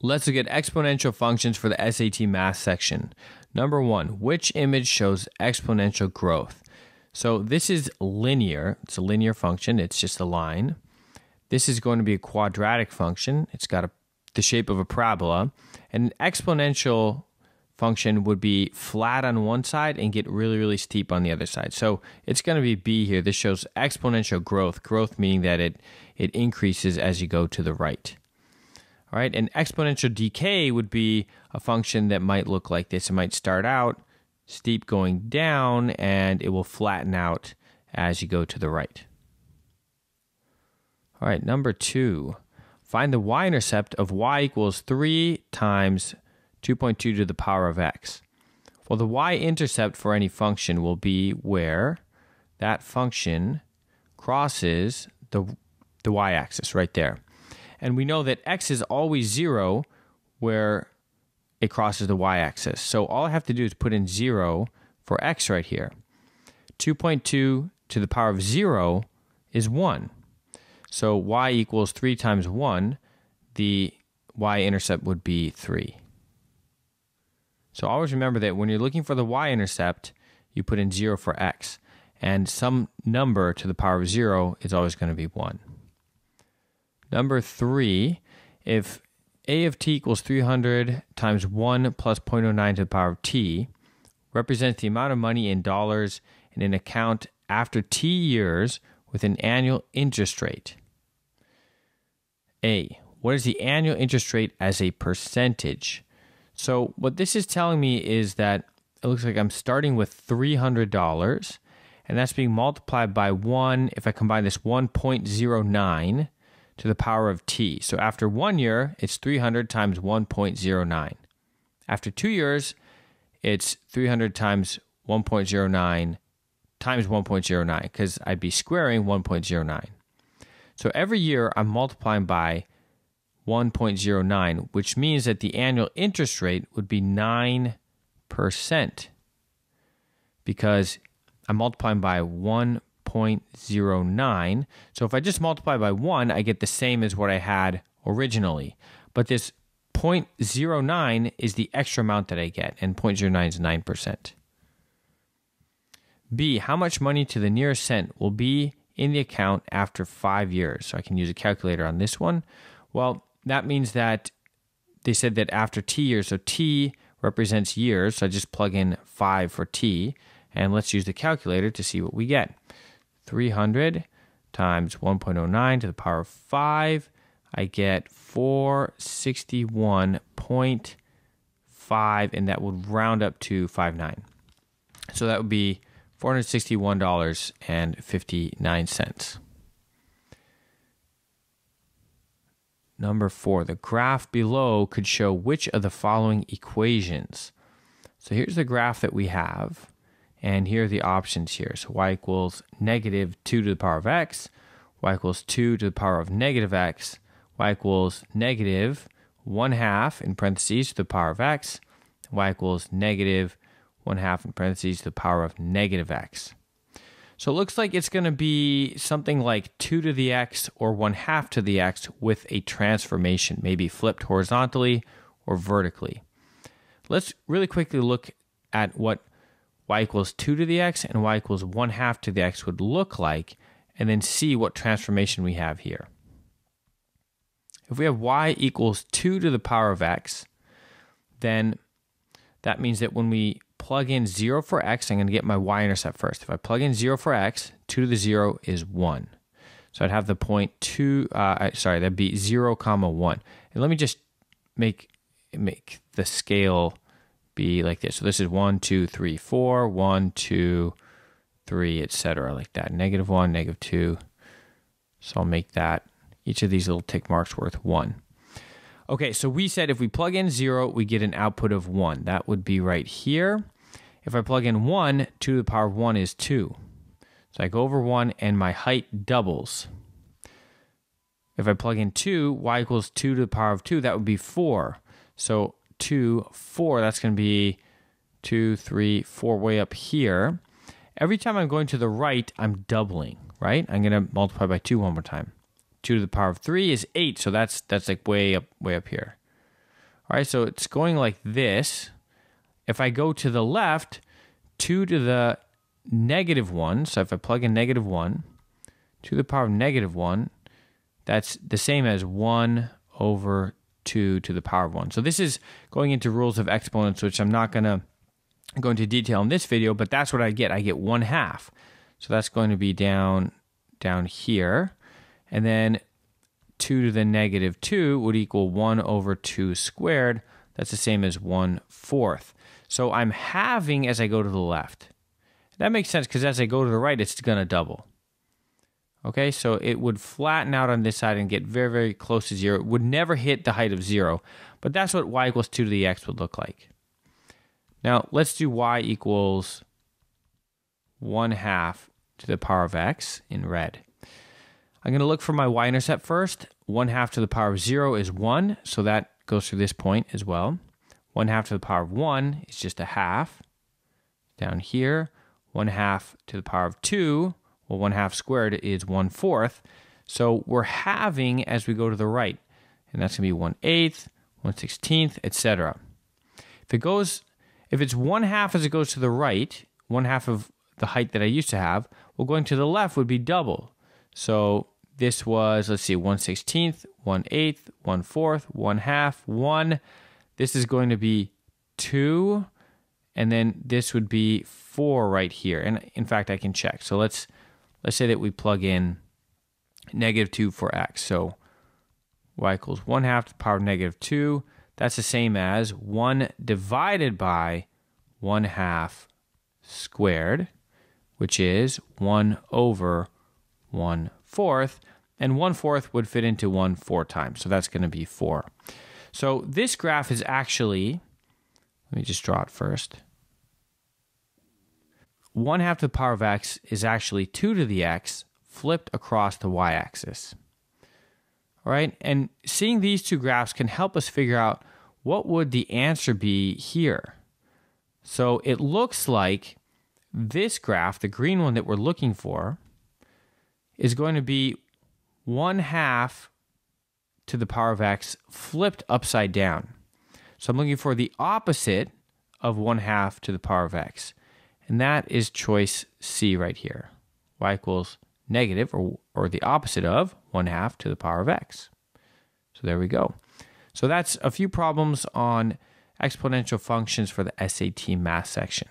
Let's look at exponential functions for the SAT math section. Number one, which image shows exponential growth? So this is linear. It's a linear function. It's just a line. This is going to be a quadratic function. It's got a, the shape of a parabola. And an exponential function would be flat on one side and get really, really steep on the other side. So it's going to be B here. This shows exponential growth. Growth meaning that it, it increases as you go to the right. All right, and exponential decay would be a function that might look like this. It might start out steep going down and it will flatten out as you go to the right. All right, number two, find the y-intercept of y equals 3 times 2.2 to the power of x. Well, the y-intercept for any function will be where that function crosses the, the y-axis right there. And we know that x is always 0 where it crosses the y-axis. So all I have to do is put in 0 for x right here. 2.2 to the power of 0 is 1. So y equals 3 times 1. The y-intercept would be 3. So always remember that when you're looking for the y-intercept, you put in 0 for x. And some number to the power of 0 is always going to be 1. Number 3, if a of t equals 300 times 1 plus 0.09 to the power of t represents the amount of money in dollars in an account after t years with an annual interest rate. A. What is the annual interest rate as a percentage? So, what this is telling me is that it looks like I'm starting with $300 and that's being multiplied by 1 if I combine this 1.09 to the power of t. So after one year, it's 300 times 1.09. After two years, it's 300 times 1.09 times 1.09 because I'd be squaring 1.09. So every year I'm multiplying by 1.09, which means that the annual interest rate would be 9% because I'm multiplying by 1 0.09. So if I just multiply by 1, I get the same as what I had originally. But this 0.09 is the extra amount that I get, and 0.09 is 9%. B, how much money to the nearest cent will be in the account after five years? So I can use a calculator on this one. Well, that means that they said that after T years, so T represents years, so I just plug in 5 for T, and let's use the calculator to see what we get. 300 times 1.09 to the power of 5, I get 461.5, and that would round up to 59. So that would be $461.59. Number four, the graph below could show which of the following equations. So here's the graph that we have. And here are the options here. So y equals negative 2 to the power of x, y equals 2 to the power of negative x, y equals negative 1 half in parentheses to the power of x, y equals negative 1 half in parentheses to the power of negative x. So it looks like it's going to be something like 2 to the x or 1 half to the x with a transformation, maybe flipped horizontally or vertically. Let's really quickly look at what y equals 2 to the x and y equals 1 half to the x would look like, and then see what transformation we have here. If we have y equals 2 to the power of x, then that means that when we plug in 0 for x, I'm going to get my y-intercept first. If I plug in 0 for x, 2 to the 0 is 1. So I'd have the point 2, uh, sorry, that'd be 0 comma 1. And let me just make, make the scale be like this. So this is one, two, three, four, one, two, three, etc. like that. Negative one, negative two. So I'll make that each of these little tick marks worth one. Okay, so we said if we plug in zero, we get an output of one. That would be right here. If I plug in one, two to the power of one is two. So I go over one and my height doubles. If I plug in two, y equals two to the power of two, that would be four. So two, four. That's going to be two, three, four way up here. Every time I'm going to the right, I'm doubling, right? I'm going to multiply by two one more time. Two to the power of three is eight, so that's that's like way up, way up here. All right, so it's going like this. If I go to the left, 2 to the negative 1, so if I plug in negative 1, two to the power of negative 1, that's the same as 1 over 2 to the power of 1. So this is going into rules of exponents, which I'm not going to go into detail in this video, but that's what I get. I get 1 half. So that's going to be down, down here. And then 2 to the negative 2 would equal 1 over 2 squared. That's the same as 1 fourth. So I'm halving as I go to the left. That makes sense because as I go to the right, it's going to double. Okay, so it would flatten out on this side and get very, very close to zero. It would never hit the height of zero, but that's what y equals 2 to the x would look like. Now, let's do y equals 1 half to the power of x in red. I'm going to look for my y-intercept first. 1 half to the power of 0 is 1, so that goes through this point as well. 1 half to the power of 1 is just a half. Down here, 1 half to the power of 2, well, 1 half squared is 1 fourth. So we're halving as we go to the right, and that's going to be 1 eighth, 1 sixteenth, etc. If it goes, if it's 1 half as it goes to the right, 1 half of the height that I used to have, well, going to the left would be double. So this was, let's see, 1 16th, 1 8th, 1 4th, 1 half, 1. This is going to be 2, and then this would be 4 right here. And in fact, I can check. So let's let's say that we plug in negative 2 for x. So y equals 1 half to the power of negative 2. That's the same as 1 divided by 1 half squared, which is 1 over 1 fourth, and 1 fourth would fit into 1 four times. So that's going to be 4. So this graph is actually, let me just draw it first. 1 half to the power of x is actually 2 to the x flipped across the y-axis. All right, and seeing these two graphs can help us figure out what would the answer be here. So it looks like this graph, the green one that we're looking for, is going to be 1 half to the power of x flipped upside down. So I'm looking for the opposite of 1 half to the power of x. And that is choice C right here. y equals negative, or, or the opposite of 1 half to the power of x. So there we go. So that's a few problems on exponential functions for the SAT math section.